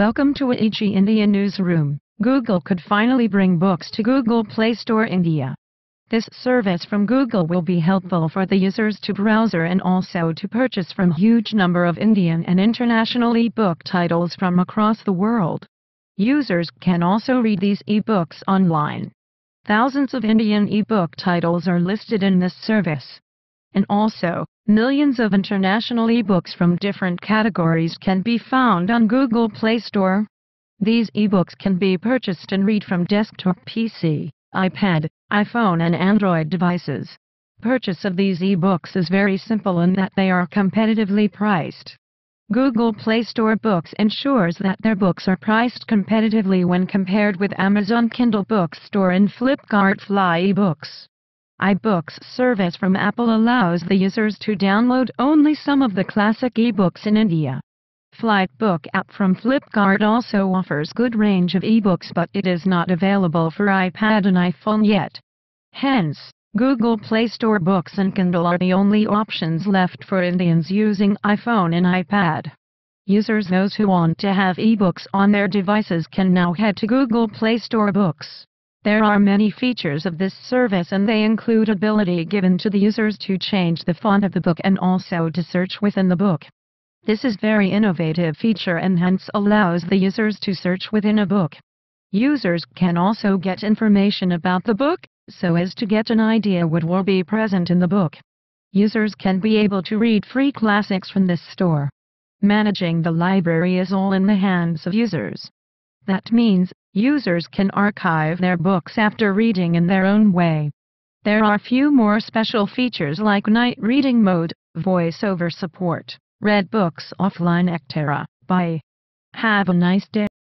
Welcome to Aichi India Newsroom. Google could finally bring books to Google Play Store India. This service from Google will be helpful for the users to browse and also to purchase from huge number of Indian and international e-book titles from across the world. Users can also read these e-books online. Thousands of Indian e-book titles are listed in this service. And also, Millions of international ebooks from different categories can be found on Google Play Store. These ebooks can be purchased and read from desktop PC, iPad, iPhone and Android devices. Purchase of these ebooks is very simple in that they are competitively priced. Google Play Store Books ensures that their books are priced competitively when compared with Amazon Kindle Bookstore and Flipkart Flyte eBooks iBooks service from Apple allows the users to download only some of the classic ebooks in India. Flightbook app from Flipkart also offers good range of ebooks but it is not available for iPad and iPhone yet. Hence, Google Play Store Books and Kindle are the only options left for Indians using iPhone and iPad. Users those who want to have ebooks on their devices can now head to Google Play Store Books. There are many features of this service and they include ability given to the users to change the font of the book and also to search within the book. This is very innovative feature and hence allows the users to search within a book. Users can also get information about the book, so as to get an idea what will be present in the book. Users can be able to read free classics from this store. Managing the library is all in the hands of users. That means, users can archive their books after reading in their own way. There are few more special features like night reading mode, voiceover support, read books offline etc. Bye. Have a nice day.